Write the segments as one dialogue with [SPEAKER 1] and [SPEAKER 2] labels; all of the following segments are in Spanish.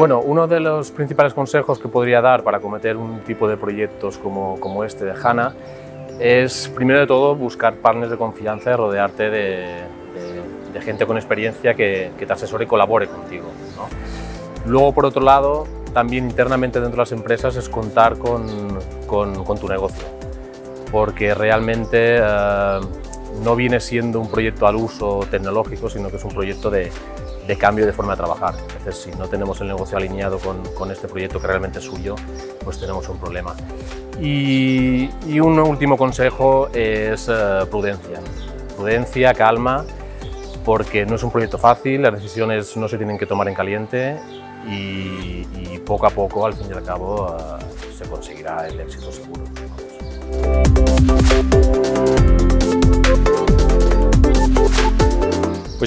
[SPEAKER 1] Bueno, uno de los principales consejos que podría dar para cometer un tipo de proyectos como, como este de HANA es, primero de todo, buscar partners de confianza y rodearte de, gente con experiencia que, te asesore y colabore contigo. Luego, por otro lado, también internamente dentro de las empresas es contar con, con, con tu negocio, porque realmente eh, no viene siendo un proyecto al uso tecnológico, sino que es un proyecto de, de cambio de forma de trabajar. Entonces, si no tenemos el negocio alineado con, este proyecto que realmente es suyo, pues tenemos un problema. Y, un último consejo es uh, prudencia. Prudencia, calma, porque no es un proyecto fácil, las decisiones no se tienen que tomar en caliente y, poco a poco, al fin y al cabo, uh, se conseguirá el éxito seguro.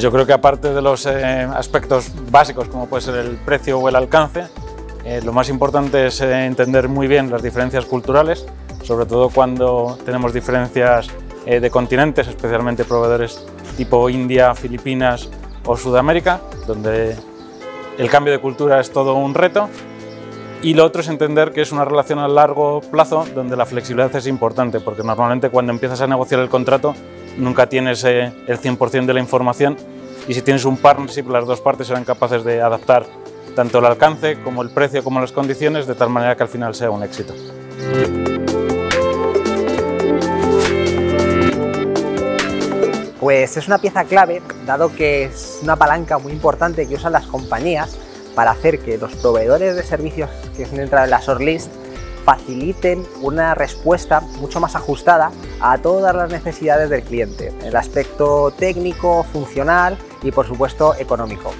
[SPEAKER 2] Yo creo que aparte de los eh, aspectos básicos como puede ser el precio o el alcance, eh, lo más importante es eh, entender muy bien las diferencias culturales, sobre todo cuando tenemos diferencias eh, de continentes, especialmente proveedores tipo India, Filipinas o Sudamérica, donde el cambio de cultura es todo un reto. Y lo otro es entender que es una relación a largo plazo donde la flexibilidad es importante, porque normalmente cuando empiezas a negociar el contrato nunca tienes eh, el 100% de la información y si tienes un partnership las dos partes serán capaces de adaptar tanto el alcance como el precio como las condiciones de tal manera que al final sea un éxito.
[SPEAKER 3] Pues es una pieza clave, dado que es una palanca muy importante que usan las compañías para hacer que los proveedores de servicios que entran en la shortlist faciliten una respuesta mucho más ajustada a todas las necesidades del cliente, el aspecto técnico, funcional y por supuesto económico.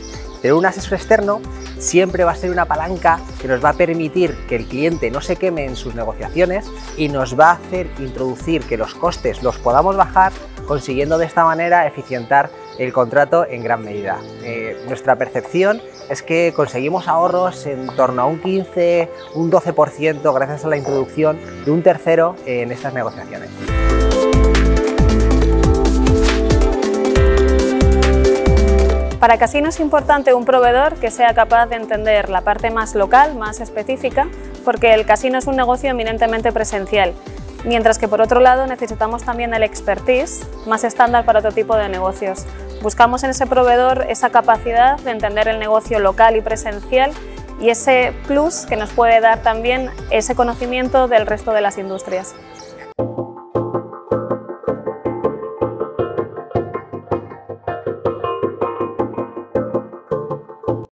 [SPEAKER 3] Pero un asesor externo siempre va a ser una palanca que nos va a permitir que el cliente no se queme en sus negociaciones y nos va a hacer introducir que los costes los podamos bajar consiguiendo de esta manera eficientar el contrato en gran medida. Eh, nuestra percepción es que conseguimos ahorros en torno a un 15, un 12% gracias a la introducción de un tercero en estas negociaciones.
[SPEAKER 4] Para Casino es importante un proveedor que sea capaz de entender la parte más local, más específica, porque el casino es un negocio eminentemente presencial, mientras que por otro lado necesitamos también el expertise, más estándar para otro tipo de negocios. Buscamos en ese proveedor esa capacidad de entender el negocio local y presencial y ese plus que nos puede dar también ese conocimiento del resto de las industrias.